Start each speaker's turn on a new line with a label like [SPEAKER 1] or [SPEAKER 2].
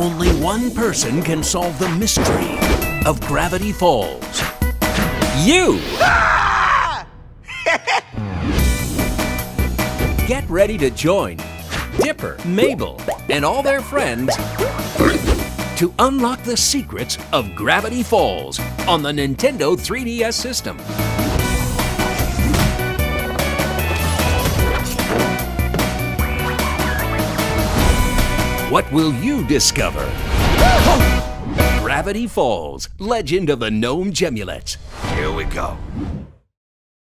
[SPEAKER 1] Only one person can solve the mystery of Gravity Falls. You! Get ready to join Dipper, Mabel, and all their friends to unlock the secrets of Gravity Falls on the Nintendo 3DS system. What will you discover? Gravity Falls, Legend of the Gnome Gemulet.
[SPEAKER 2] Here we go.